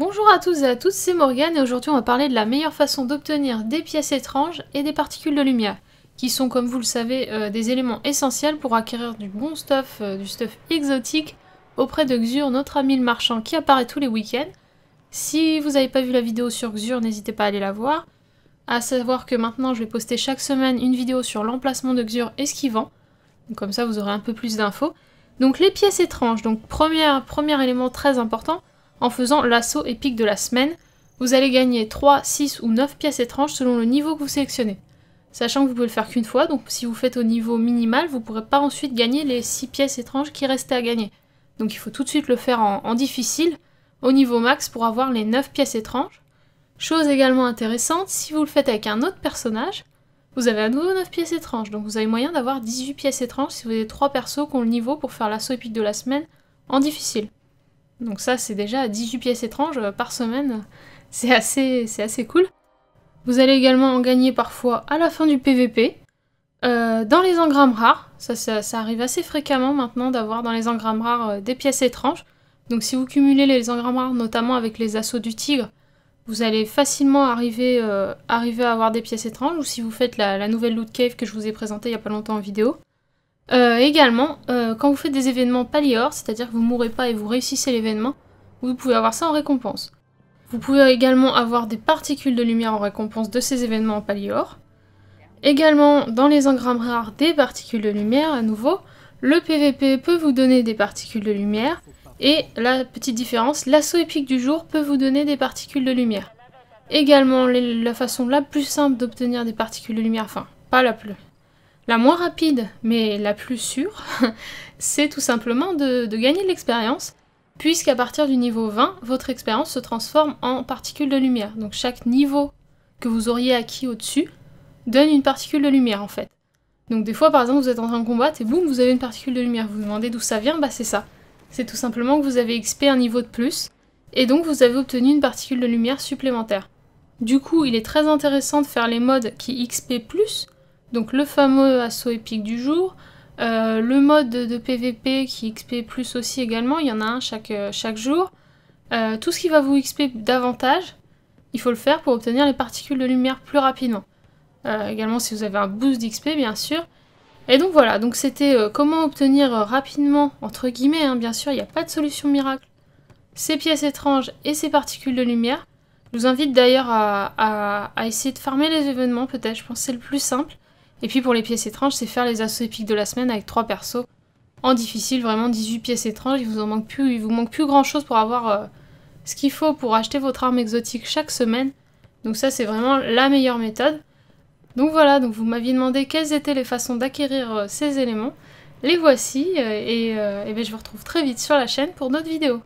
Bonjour à tous et à toutes, c'est Morgane et aujourd'hui on va parler de la meilleure façon d'obtenir des pièces étranges et des particules de lumière, qui sont comme vous le savez euh, des éléments essentiels pour acquérir du bon stuff, euh, du stuff exotique auprès de Xur, notre ami le marchand qui apparaît tous les week-ends. Si vous n'avez pas vu la vidéo sur Xur, n'hésitez pas à aller la voir. À savoir que maintenant je vais poster chaque semaine une vidéo sur l'emplacement de Xur et ce qu'il vend. Comme ça vous aurez un peu plus d'infos. Donc les pièces étranges, donc premier, premier élément très important, en faisant l'assaut épique de la semaine, vous allez gagner 3, 6 ou 9 pièces étranges selon le niveau que vous sélectionnez. Sachant que vous pouvez le faire qu'une fois, donc si vous faites au niveau minimal, vous ne pourrez pas ensuite gagner les 6 pièces étranges qui restaient à gagner. Donc il faut tout de suite le faire en, difficile, au niveau max, pour avoir les 9 pièces étranges. Chose également intéressante, si vous le faites avec un autre personnage, vous avez à nouveau 9 pièces étranges, donc vous avez moyen d'avoir 18 pièces étranges si vous avez 3 persos qui ont le niveau pour faire l'assaut épique de la semaine en difficile. Donc ça, c'est déjà 18 pièces étranges euh, par semaine. C'est assez, assez cool. Vous allez également en gagner parfois à la fin du PVP. Euh, dans les engrammes rares, ça, ça, arrive assez fréquemment maintenant d'avoir dans les engrammes rares euh, des pièces étranges. Donc si vous cumulez les engrammes rares, notamment avec les assauts du tigre, vous allez facilement arriver, à avoir des pièces étranges. Ou si vous faites la, la nouvelle loot cave que je vous ai présentée il n'y a pas longtemps en vidéo. Euh, également, euh, quand vous faites des événements palior, c'est-à-dire que vous mourrez pas et vous réussissez l'événement, vous pouvez avoir ça en récompense. Vous pouvez également avoir des particules de lumière en récompense de ces événements palior. Également, dans les engrammes rares, des particules de lumière, à nouveau. Le PVP peut vous donner des particules de lumière. Et la petite différence, l'assaut épique du jour peut vous donner des particules de lumière. Également, la façon la plus simple d'obtenir des particules de lumière, enfin, pas la plus, la moins rapide, mais la plus sûre, c'est tout simplement de, gagner de l'expérience, puisqu'à partir du niveau 20, votre expérience se transforme en particules de lumière. Donc chaque niveau que vous auriez acquis au-dessus donne une particule de lumière en fait. Donc des fois par exemple vous êtes en train de combattre et boum vous avez une particule de lumière. Vous vous demandez d'où ça vient, bah c'est ça. C'est tout simplement que vous avez XP un niveau de plus et donc vous avez obtenu une particule de lumière supplémentaire. Du coup il est très intéressant de faire les modes qui XP+, donc le fameux assaut épique du jour, euh, le mode de, PVP qui XP plus aussi également, il y en a un chaque, euh, jour. Euh, tout ce qui va vous XP davantage, il faut le faire pour obtenir les particules de lumière plus rapidement. également si vous avez un boost d'XP bien sûr. Et donc voilà, donc c'était comment obtenir rapidement, entre guillemets hein, bien sûr, il n'y a pas de solution miracle, ces pièces étranges et ces particules de lumière. Je vous invite d'ailleurs à, à, essayer de farmer les événements peut-être, je pense que c'est le plus simple. Et puis pour les pièces étranges, c'est faire les assauts épiques de la semaine avec 3 persos. En difficile, vraiment 18 pièces étranges, il vous en manque plus, vous manque plus grand chose pour avoir euh, ce qu'il faut pour acheter votre arme exotique chaque semaine. Donc ça c'est vraiment la meilleure méthode. Donc voilà, vous m'aviez demandé quelles étaient les façons d'acquérir euh, ces éléments. Les voici euh, et, et ben, je vous retrouve très vite sur la chaîne pour d'autres vidéos.